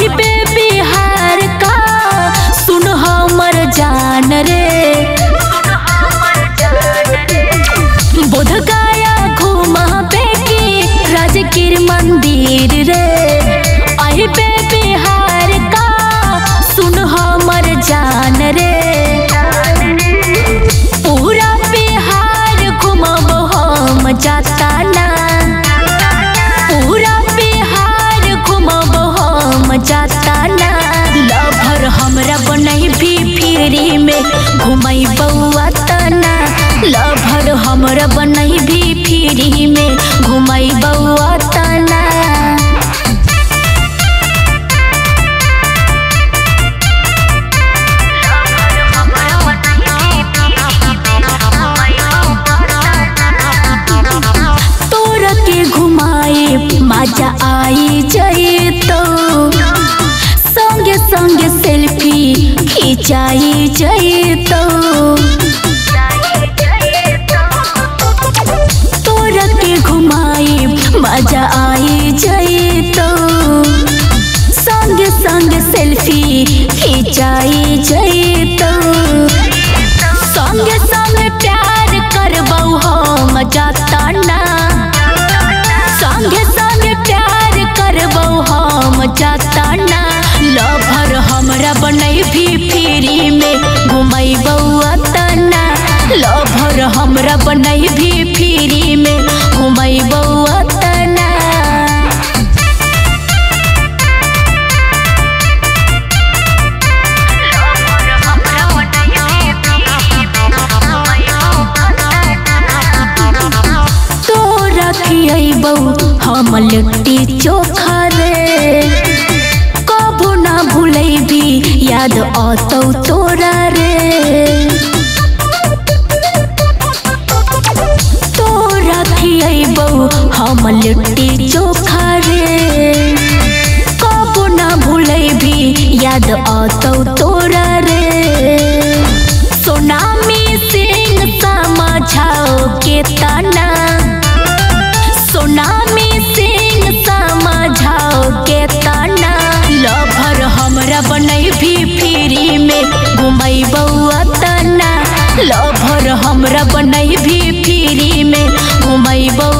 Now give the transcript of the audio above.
बे बिहार का। सुन हमर जान रे। बोध गया घूमा पे की राजकीर मंदिर रे। बिहार का। सुन हमर जान रे। पूरा बिहार घूमब हम जाता ना पूरा फ्री में घुमई बउआ तना। लभर हमरा बनई भी फ्री में घुमई बउआ तना। मज़ा आई जाए तो संगे संगे सेल्फी खिंचाई जाए तो। तोरा के मज़ा आई तो। संगे संगे सेल्फी खिंचाई जाए तो। संगे संगे प्यार करबौ हम संगे संगे प्यार हम जाता ना लभर हमरा भी हमरा बनई भी फ्री में तोरा खियबौ हम लिट्टी चोखा रे। कबो ना भूलैबी याद औतौ तोरा रे। हम लिट्टी चोखा रे। कबो ना भूलैबी याद औतौ तोरा रे। सोनामी सिंह समझाओ के तना। सोनामी सिंह समझाओ के तना। लभर हमरा बनई भी फ्री में घुमैबौ तना। लभर हमरा बनई भी फ्री में घुमैबौ